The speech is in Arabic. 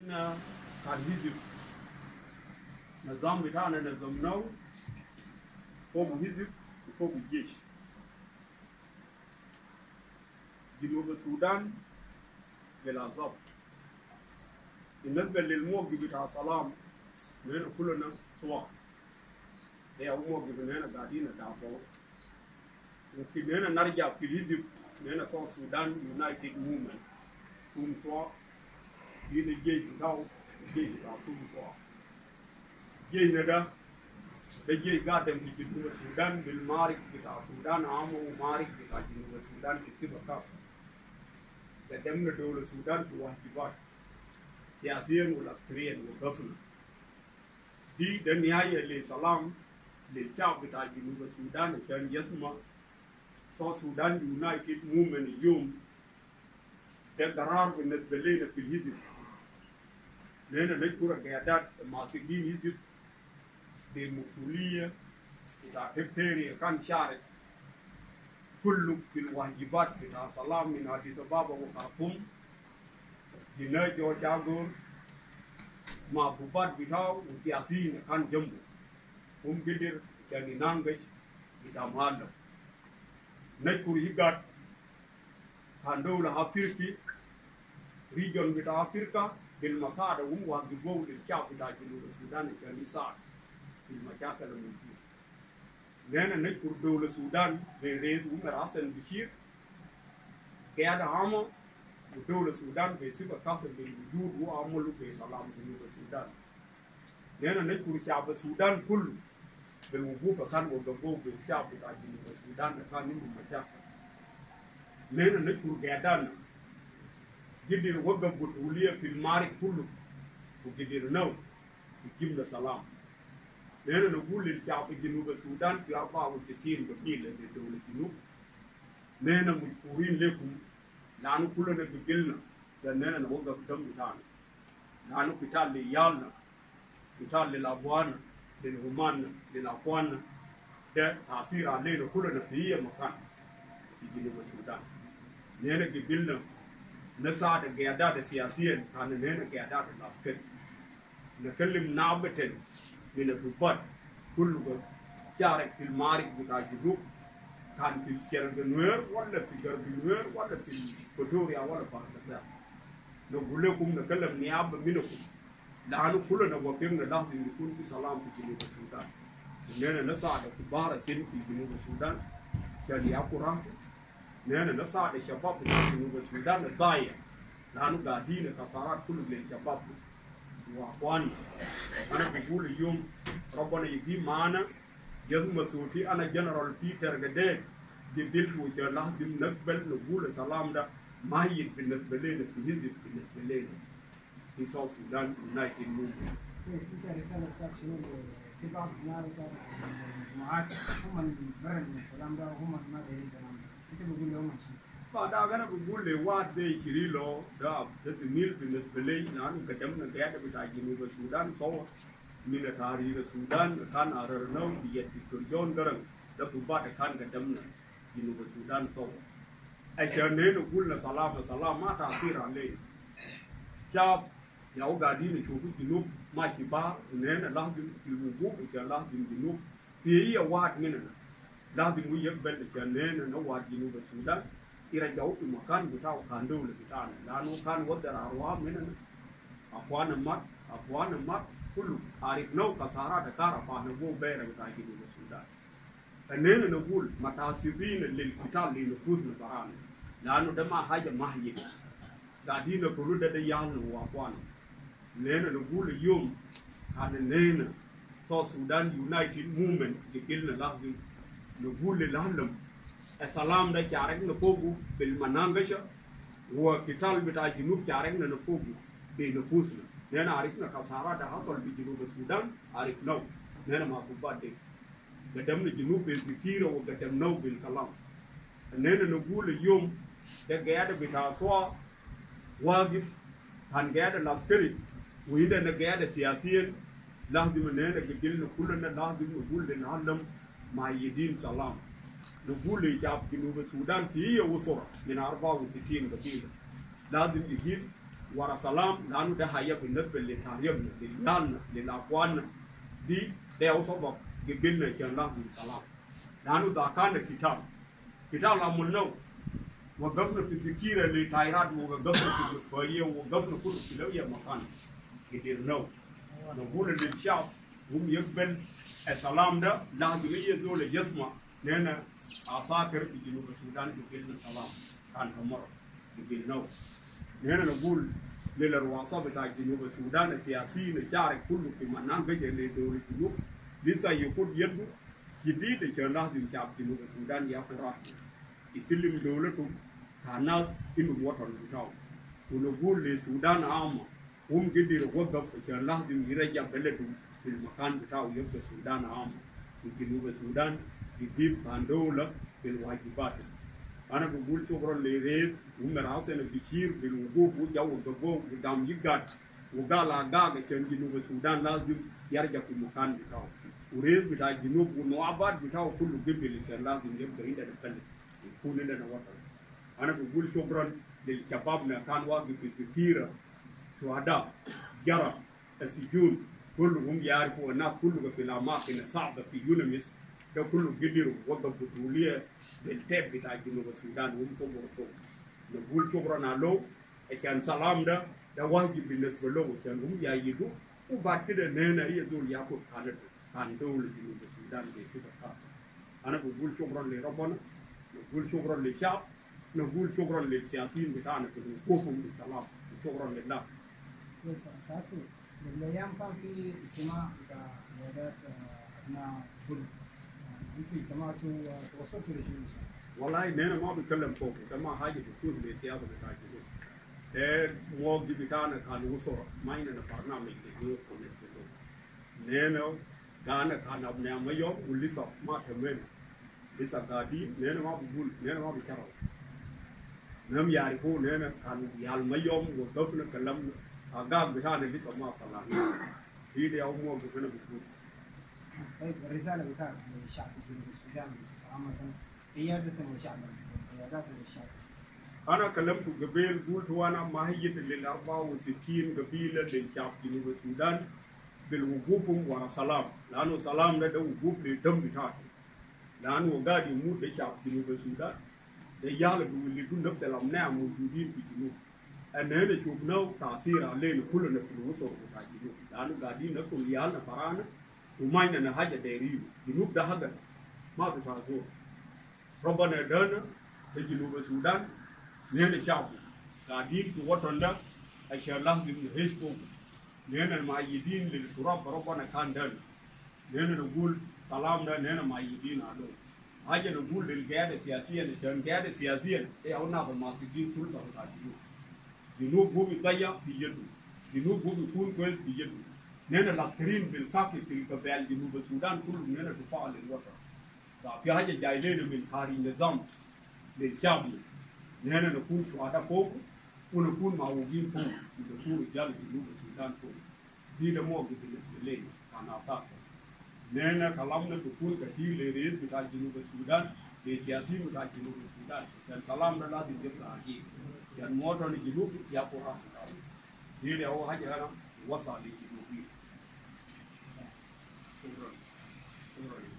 na kalhizib نظام بتاعنا نظمناه فوق حزب وفوق الجيش جنوب السودان بلا ضبط بالنسبة للموقف بتاع سلام نحن كلنا سواء هي هو موقف نحن قاعدين ندافعه لكن نحن نرجع في الحزب نحن سو السودان يونايتد موفمنت سوم سواء في الجيش بتاعه الجيش بتاع سوم سواء جيش ده da je gadam di jinuba sudan bil marik bita sudan amo marik bita jinuba sudan kisiba kafa da damna dole sudan fi wajibat siyasiyan wal askariyan wal gafna di da nihaya li salam lil sha'b bita jinuba sudan kan yasma so sudan united movement yum da qarar بالنسبة لنا في الحزب لنا نشكر قيادات ماسكين حزب ديمقراطية بتاع تبتيري كان شارك كله في الواجبات بتاع سلام من أديس أبابا وخرطوم هنا جو جاغور مع بوبات بتاعه وسياسيين كان جنبه هم قدر كان ينانجش بتاع مالهم نشكر هيجات كان دولة أفريقيا ريجون بتاع أفريقيا بالمساعدة هم واجبوا للشعب بتاع جنوب السودان كان يساعد في المشاكل الموجودة. لأن نذكر دولة السودان برئيس عمر حسن بشير قيادة عامة ودولة السودان بسبب كافر بالوجود وعمله بسلام جنوب السودان. لأن نذكر شعب السودان كله بالوقوف كان وقفوا بالشعب بتاع جنوب السودان كان منهم مشاكل لأن نذكر قيادانا قدر وقف بطولية في المعركة كله وقدر نو يجيب سلام لأن نقول للشعب جنوب السودان في 64 قبيلة لدولة الجنوب نحن مشكورين لكم لأنه كلنا بقلنا لأننا نوقف دم بتاعنا لأنه قتال ليالنا قتال للأبوانا للهمانا للأخواننا ده تأثير علينا كلنا في أي مكان في جنوب السودان نحن قبلنا نساعد القيادات السياسية كان نحن قيادات العسكري. نكلم نابتن من الضباط. كله شارك في المعارك بتاع الجنوب كان في الشرق نوير ولا في غرب نوير ولا في كوتوريا ولا في هكذا نقول لكم نكلم نيابة منكم. لأنه كلنا وقفنا لازم يكون في سلام في جنوب السودان. إننا نساعد كبار السن في جنوب السودان. كان يأكل راحته إننا نساعد الشباب في جنوب السودان الضايع. لأنه قاعدين كسارات كل للشباب. وأخواني أنا بقول اليوم ربنا يجي معنا جزم صوتي أنا جنرال بيتر جديد وجه لازم نقبل نقول سلام ده. ما هي بالنسبة لنا في حزب بالنسبة لنا. في ساوث السودان يونايتد موفمنت أنت رسالة بتاعت شنو؟ في بعض هنالك مجموعات هم من برا السلام ده وهم ما دايرين سلام ده. انت بتقول لهم شنو؟ بعد انا بقول لي واد ده كيريلو ده ده تميل بالنسبه لي لانه قدمنا قاعده بتاع جنوب السودان صور من تحرير السودان كان اررنو بيد جون درن ده بعد كان قدمنا جنوب السودان صور عشان قلنا سلام سلام ما تاثير عليه شعب ياو قاعدين يشوفوا جنوب ماشي بار ونحن لازم الوقوف عشان لازم جنوب في واحد مننا Laatiin guyyaa bal'ifanneen na waajjiru basuudhaan dhira ja'uuf maqaan bitaa kan duule bitaan naannoo kan wadda raarwaa mina afwaan ammaa afwaan ammaa kullu ariif nau kasaaraa dakaara faana boo beera bitaa jiru basuudhaan. Kanneen na gul mataasiriin lil bitaa lil kuus na baraan naannoo damaa haja mahye gaadii na bulu dada yaalnu waaqwaan neena na gul yoom kan neena soo Sudan United Movement gilna laafin نقول للعالم السلام ده شارك نفوقه بالمنانجشة وقتال بتاع جنوب شارك نفوقه بنفوسنا. نحن عرفنا كسارة ده حصل بجنوب السودان عرفناه. نحن ما كبات دي قدمنا جنوب بالذكيرة وقدمناه بالكلام. نحن نقول اليوم ده قاعدة بتاع سوا واقف كان قاعدة العسكري وهنا قاعدة سياسيا. لازم نحن قلنا كلنا لازم نقول للعالم مع يدين سلام. نقول لشعب جنوب السودان في أسرة من 64 قبيلة لازم يجيب ورا سلام لأنه ده هي بالنسبة لتاريخنا لليالنا للاقوالنا دي ده هو سبب قبلنا كان الله سلام. لأنه ده كان كتاب كتاب الامر وقفنا في الذكيرة لتايرات وقفنا في الفاية وقفنا كل في لوية مكان. قدرنا. نقول للشعب wum yebben e salam da laaju mi ye dole yesma nena a sakar bi jinu ba sudan bi gilna salam kan kamoro bi gilno nena na gul lela ruwasa bi ta jinu ba sudan siyasi ne jare kullu bi manan gaje le dole jinu lisa yekut yeddu kidi da ke nas din chap jinu ba sudan ya ko rahmi isilim dawlatu kanas inu watan bitaw kulo gul le sudan ama wum gidir wogaf ke nas din yiraja beletu في المكان بتاعه يبقى السودان عامة في جنوب السودان يجيب كان دولة بالواجبات أنا بقول شكرا لرئيس عمر حسن البشير بالوقوف وجو وقبو قدام يقعد وقال أقاق عشان جنوب السودان لازم يرجع في المكان بتاعه. ورئيس بتاع الجنوب والنوابات بتاعه كله قبل عشان لازم يبقى عندنا البلد يكون لنا وطن. أنا بقول شكرا للشباب اللي كان واقف في تركيا شهداء جرى السجون كلهم يعرفوا الناس كلهم في الأماكن الصعبة في يونس ده كله قدروا وقف بطولية بالتاب بتاع جنوب السودان وهم صبروا فوق نقول شكرا له عشان سلام ده ده واجب بالنسبة له عشان هم يأيدوا وبعد كده نينا يدول ياخد كانت كان دولة جنوب السودان بصفة خاصة أنا بقول شكرا لربنا نقول شكرا للشعب نقول شكرا للسياسيين بتاعنا في وقوفهم بسلام شكرا لله بس ساعته بالايام كان في اجتماع بتاع عيادات ابناء كل انتم اجتمعتوا وتوصلتوا لشنو؟ والله نينا ما بتكلم فوق ده ما حاجه بتفوز للسياسه بتاع الجنوب ده موقف بتاعنا كان وصرة ما عندنا برنامج للجنوب نينا كان كان ابناء ما يوم ولسه ما تمنا لسه قاعدين نينا ما بقول نينا ما بيشرب نم يعرفون هنا كانوا يعلم يوم وقفنا كلمنا أقام بتاعنا لسه ما صلحنا هي دي أول موقف هنا بتقول طيب الرساله بتاعت للشعب جنوب السودان بصفه عامه قياده وشعب قيادات للشعب أنا كلمت قبل قلت وأنا ماهية لل 64 قبيلة للشعب جنوب السودان بالوقوفهم ورا سلام لأنه سلام ده, ده وقوف للدم بتاعته لأنه قاعد يموت لشعب جنوب السودان الرجال بيولدون نفس الأبناء موجودين في الجنوب أن هنا شفنا تأثير علينا كلنا في بتاع الجنوب لأنه قاعدين ناكل ريالنا فرانا وما عندنا حاجة دايرين الجنوب ده حاجة ما بتاع زور ربنا دانا في جنوب السودان. نحن شعب قاعدين في وطن ده. عشان لازم فوق. نحن المؤيدين للتراب ربنا كان دانا. نحن نقول سلام ده. نحن مؤيدين عليه حاجة نقول للقيادة السياسية. عشان القياده السياسيه هي أو ناس الماسكين سلطة بتاع الجنوب جنوب هو بيضيع في يده. جنوب هو بيكون كويس في نحن العسكريين بالكاكي في قبائل جنوب السودان كلهم نحن دفاع للوطن. في حاجة جاي لنا من كاري النظام للشعب نحن نكون شهداء فوق ونكون معوجين فوق ونكون رجال جنوب السودان فوق. دي ده موقف بالنسبة لنا كان أساسا نحن كلامنا تكون كثير لرئيس بتاع جنوب السودان لسياسيين بتاع جنوب السودان. عشان سلامنا لازم يبقى عجيب. janmoton junub yakora ile o hajara wasali junubi shukran. Shukran.